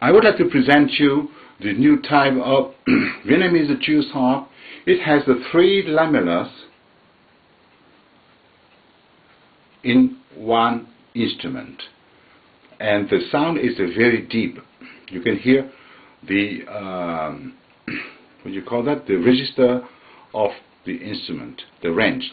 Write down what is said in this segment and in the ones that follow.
I would like to present you the new type of Vietnamese Jew's harp. It has the three lamellas in one instrument and the sound is very deep. You can hear the um, what do you call that? The register of the instrument, the range.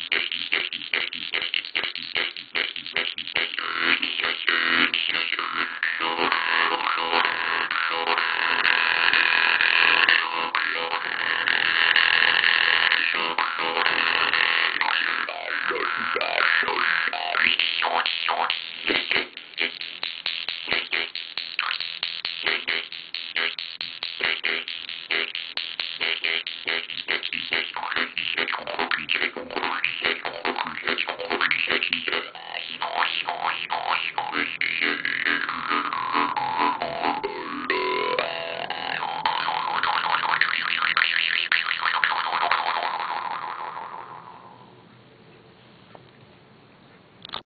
Widzicie, konkuruj, widzieć, konkuruj, widzieć, konkuruj, widzieć, widzieć.